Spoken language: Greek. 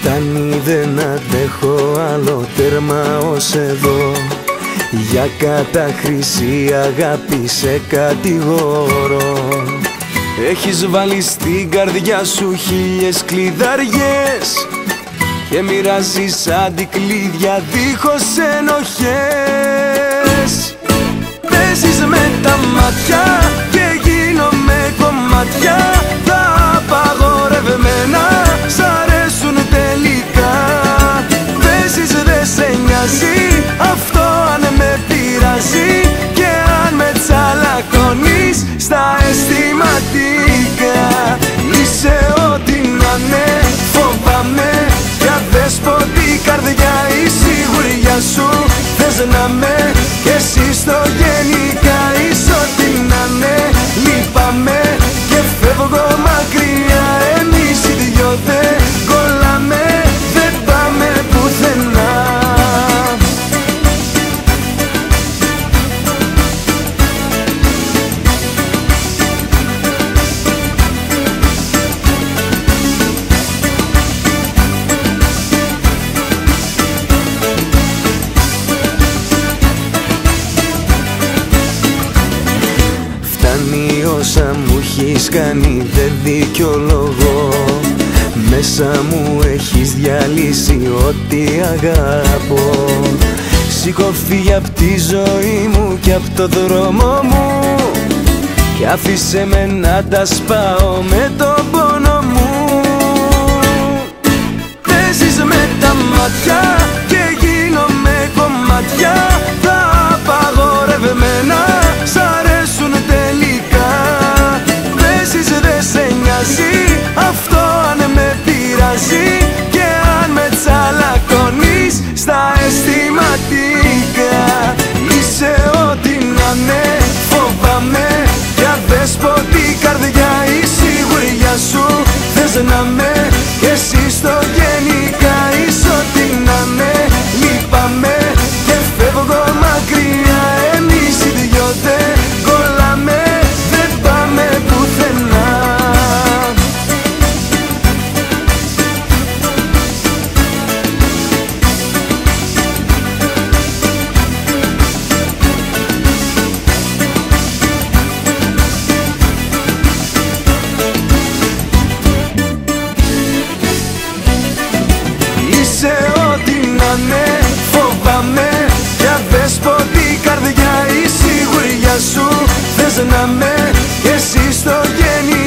Φτάνει δεν αντέχω άλλο τέρμα ως εδώ. Για κατάχρηση αγάπη σε κατηγορώ. Έχεις βάλει στην καρδιά σου χίλιες κλειδαριές Και μοιράζεις αντικλείδια δίχως ενοχές. Παίζεις με τα μάτια και γίνομαι κομμάτια να με και εσύ στο γενικά μου έχεις κάνει δεν δικαιολογώ. Μέσα μου έχεις διαλύσει ό,τι αγάπω Σήκω φύγε απ' τη ζωή μου και απ' το δρόμο μου Κι άφησε με να τα σπάω με το πόνο μου να Και εσύ στο γέννη